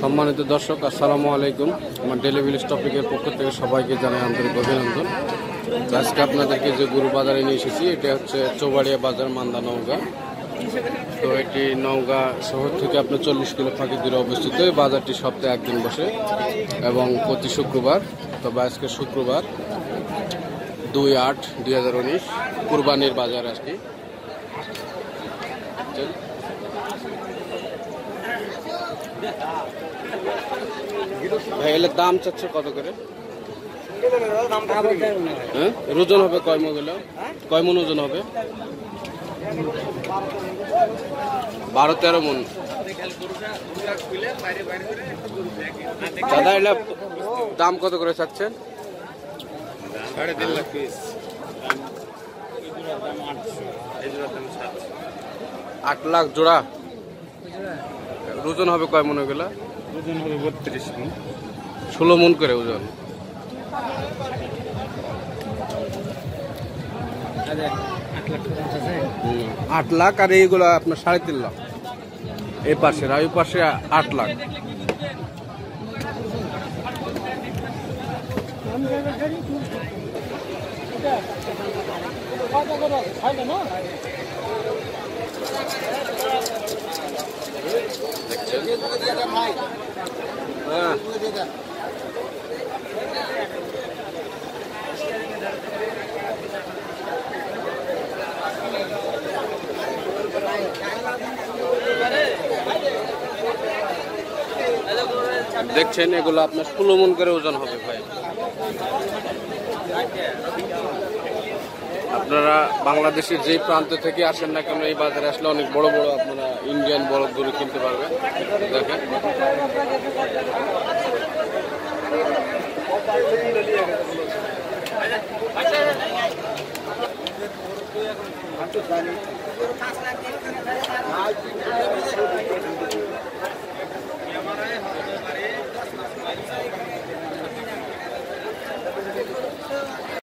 সম্মানিত দর্শক, আসসালামু আলাইকুম। আমার ডেলিভারি টপিকের পক্ষ থেকে সবাইকে জানাই আন্তরিক অভিনন্দন। তো আজকে আপনাদেরকে যে গরু বাজারে নিয়ে এসেছি, এটা হচ্ছে চৌবাড়িয়া বাজার মান্দা নওগাঁ। তো এটি নওগাঁ শহর থেকে আপনার চল্লিশ কিলো ফাঁকি দূরে অবস্থিত। এই বাজারটি সপ্তাহে একদিন বসে এবং প্রতি শুক্রবার, তবে আজকে শুক্রবার দুই আট দুই হাজার উনিশ কুরবানির বাজার আজকে। ভাই এলে দাম চাচ্ছে কত করে? হ্যাঁ? ওজন হবে কয় মগুলো? কয় মন ওজন হবে? বারো তেরো মন। দাদা এটা দাম কত করে চাচ্ছেন? সাড়ে তিন লাখ পিস। আট লাখ জোড়া। ওজন হবে কয় মন ওগুলা ওজন হবে বত্রিশ মন। ষোলো মন করে ওজন। আট লাখ আর এইগুলো আপনার সাড়ে তিন লাখ। এই পাশে আর ওই পাশে আট লাখ। দেখছেন এগুলো আপনার ষোলো করে ওজন হবে ভাই। আপনারা বাংলাদেশের যে প্রান্ত থেকে আসেন না কেন, এই বাজারে আসলে অনেক বড় বড় আপনারা ইন্ডিয়ান বড় গরু কিনতে পারবেন। দেখেন।